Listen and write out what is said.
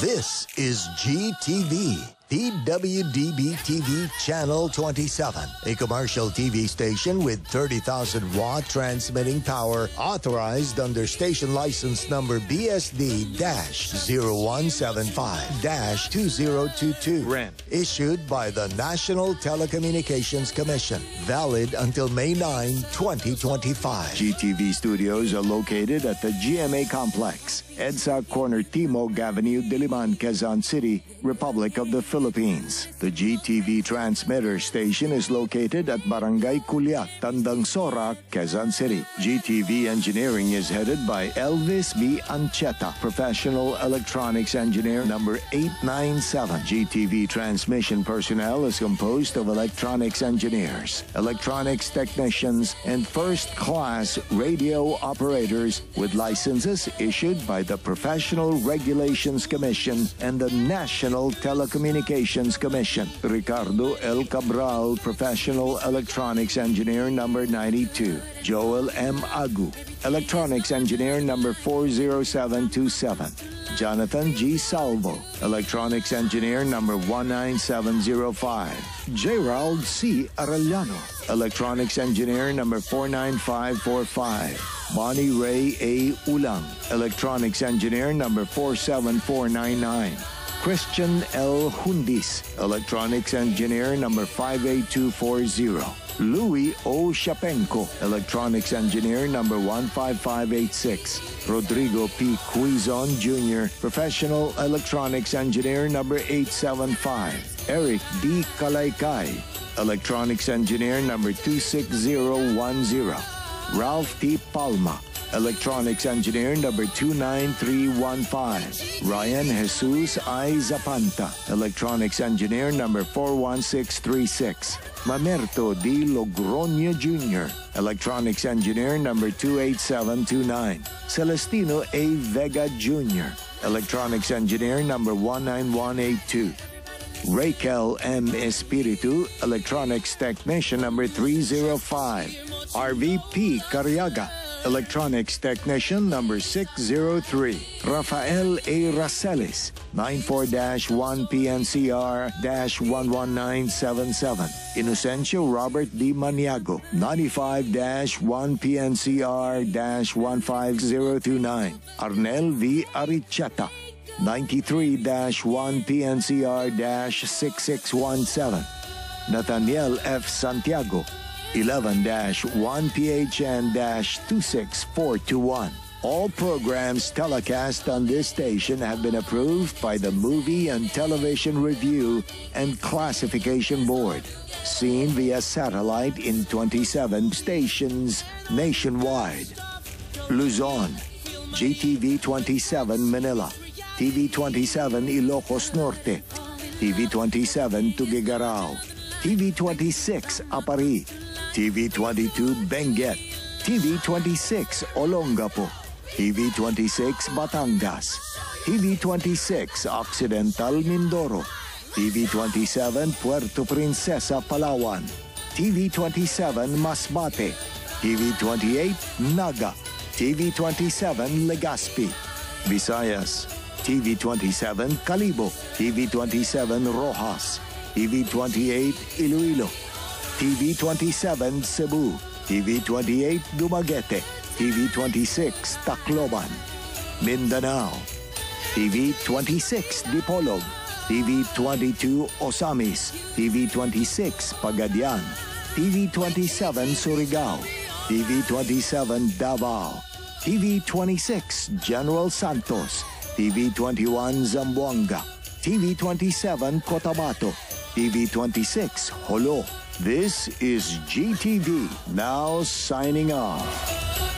This is GTV. DWDB TV Channel 27, a commercial TV station with 30,000 watt transmitting power authorized under station license number BSD-0175-2022. Rent. Issued by the National Telecommunications Commission. Valid until May 9, 2025. GTV studios are located at the GMA Complex, EDSA Corner Timog Avenue, Diliman, Quezon City, Republic of the Philippines. The GTV transmitter station is located at Barangay Culiat, Tandang Sora, Quezon City. GTV engineering is headed by Elvis B. Ancheta, professional electronics engineer number 897. GTV transmission personnel is composed of electronics engineers, electronics technicians, and first class radio operators with licenses issued by the Professional Regulations Commission and the National Telecommunications Commission. Ricardo L. Cabral, Professional Electronics Engineer number 92. Joel M. Agu, Electronics Engineer number 40727. Jonathan G. Salvo, Electronics Engineer number 19705. Gerald C. Arellano, Electronics Engineer number 49545. Bonnie Ray A. Ulang, Electronics Engineer number 47499. Christian L. Hundis, Electronics Engineer number 58240. Louis O. Shapenko, Electronics Engineer number 15586. Rodrigo P. Quizon Jr., Professional Electronics Engineer number 875. Eric D. Kalaykay, Electronics Engineer number 26010. Ralph T. Palma, Electronics Engineer number 29315. Ryan Jesus I. Zapanta, Electronics Engineer number 41636. Mamerto D. Logroño Jr., Electronics Engineer number 28729. Celestino A. Vega Jr., Electronics Engineer number 19182. Raquel M. Espiritu, Electronics Technician number 305. RVP Cariaga, Electronics Technician number 603. Rafael A. Racelis, 94-1PNCR-11977. Inocencio Robert D. Maniago, 95-1PNCR-15029. Arnel V. Arichata, 93-1 PNCR-6617. Nathaniel F. Santiago, 11-1 PHN-26421. All programs telecast on this station have been approved by the Movie and Television Review and Classification Board. Seen via satellite in 27 stations nationwide. Luzon, GTV 27 Manila, TV 27 Ilocos Norte, TV 27 Tuguegarao, TV 26 Aparri, TV 22 Benguet, TV 26 Olongapo, TV 26 Batangas, TV 26 Occidental Mindoro, TV 27 Puerto Princesa Palawan, TV 27 Masbate, TV 28 Naga, TV 27 Legazpi, Visayas, TV 27 Kalibo, TV 27 Roxas, TV 28 Iloilo, TV 27 Cebu, TV 28 Dumaguete, TV 26 Tacloban, Mindanao, TV 26 Dipolog, TV 22 Ozamiz, TV 26 Pagadian, TV 27 Surigao, TV 27 Davao, TV 26 General Santos, TV 21 Zamboanga, TV 27 Cotabato, TV 26 Jolo. This is GTV, now signing off.